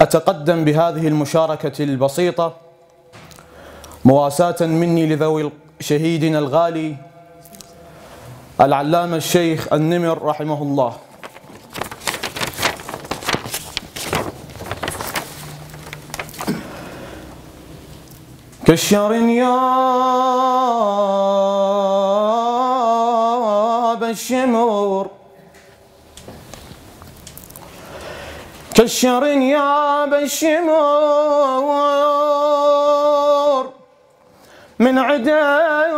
أتقدم بهذه المشاركة البسيطة مواساة مني لذوي شهيدنا الغالي العلامة الشيخ النمر رحمه الله. كالشر يا الشمور كالشر يا الشمور من عدم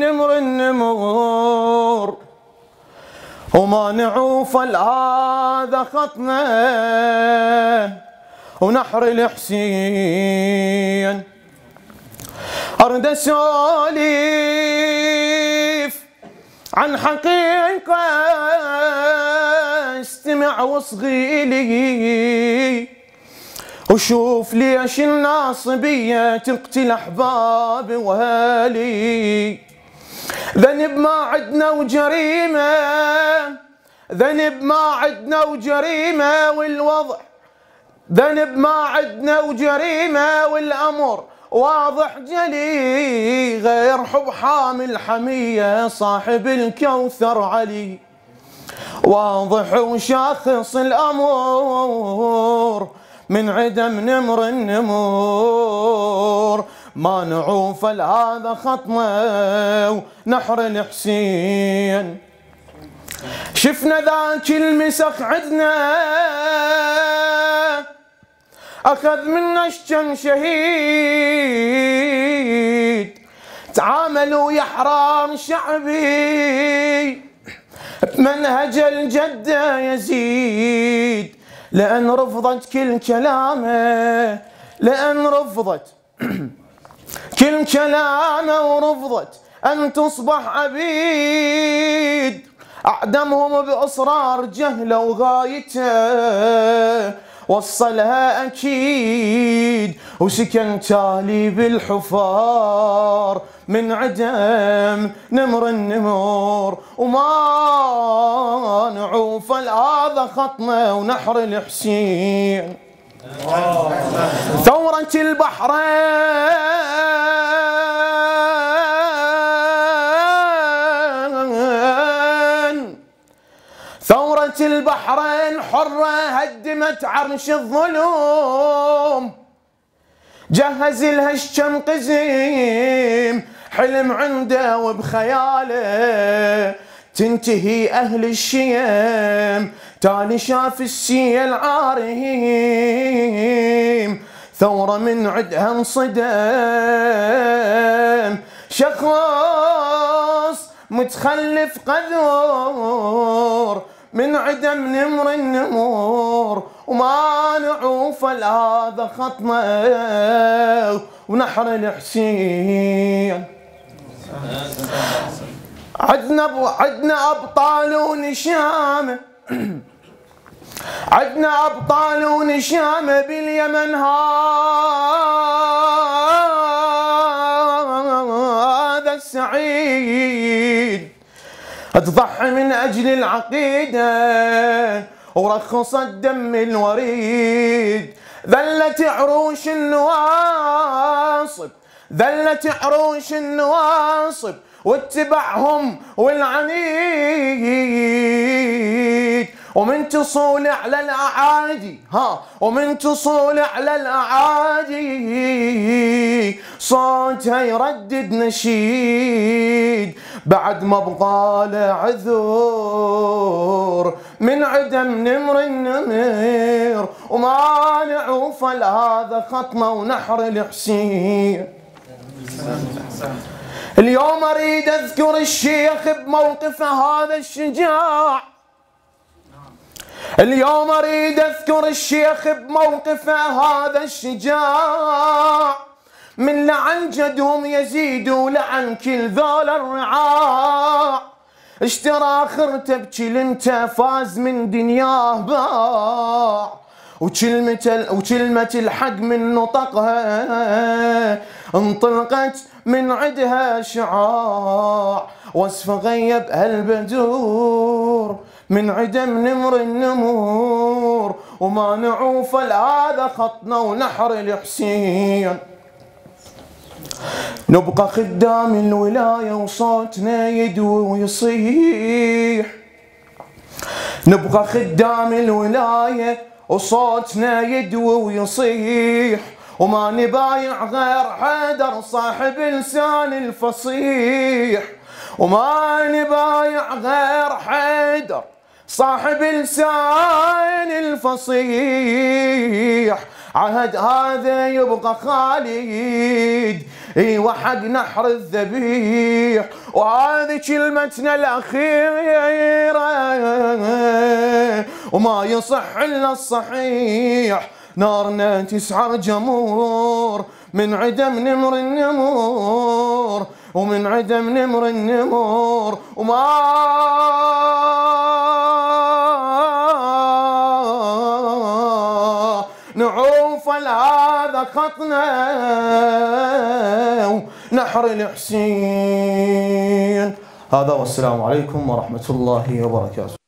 نمر النمور. وما نعوف هذا خطنا ونحر الحسين. أرد سوليف عن حقيقة استمع واصغي لي. وشوف ليش الناصبية تقتل أحبابي وهالي. ذنب ما عدنا وجريمة ذنب ما عدنا وجريمة والوضع ذنب ما عدنا وجريمة والأمر واضح جلي غير حب حامل حمية صاحب الكوثر علي. واضح وشاخص الأمور من عدم نمر النمور. ما نعوف هذا خطمة ونحر الحسين. شفنا ذاك المسخ عدنا. أخذ منا الشم شهيد. تعاملوا يا حرام شعبي. بمنهج الجدة يزيد. لأن رفضت كل كلامه. لأن رفضت كل كلامه ورفضت أن تصبح عبيد. أعدمهم بإصرار جهله وغايته. وصلها أكيد. وسكن تالي بالحفار. من عدم نمر النمور. وما نعوف هذا خطنا ونحر الحسين. ثورة البحرين. ثورة البحرين حرة هدمت عرش الظلوم. جهز لها الشم قزيم حلم عنده وبخياله. تنتهي أهل الشيم تالي شاف السيل عارهم ثورة من عدها انصدم. شخص متخلف قذور. من عدم نمر النمور وما نعوف هذا خطمه ونحر الحسين. عدنا عدنا أبطال ونشامه عدنا أبطال ونشامه باليمن هذا السعيد. تضحي من أجل العقيدة ورخصت دم الوريد. ذلت عروش النواصب ذلت عروش النواصب واتبعهم والعنيد. ومن تصول على الاعادي ها ومن تصول على الاعادي صوتها يردد نشيد بعد ما بقاله عذور. من عدم نمر النمر وما نعوف هذا خطمة ونحر الحسين. اليوم أريد أذكر الشيخ بموقفه هذا الشجاع. اليوم أريد أذكر الشيخ بموقفه هذا الشجاع. من لعن جدهم يزيد ولعن كل ذول الرعاع اشترى خرته بكلمته فاز من دنياه باع. وكلمة وكلمة الحق من نطقها انطلقت من عدها شعاع. وصف غيب البدور من عدم نمر النمور. وما نعوف هذا خطنا ونحر الحسين. نبقى خدام الولاية وصوتنا يدوي ويصيح. نبقى خدام الولاية وصوتنا يدوي ويصيح. وما نبايع غير حيدر صاحب لسان الفصيح. وما نبايع غير حيدر صاحب لسان الفصيح. عهد هذا يبقى خالد إي وحق نحر الذبيح وهذه كلمتنا الاخيره وما يصح إلا الصحيح. نارنا تسعر جمور من عدم نمر النمور. ومن عدم نمر النمور. وما نعوف هذا خطنا. نحر الحسين. هذا والسلام عليكم ورحمة الله وبركاته.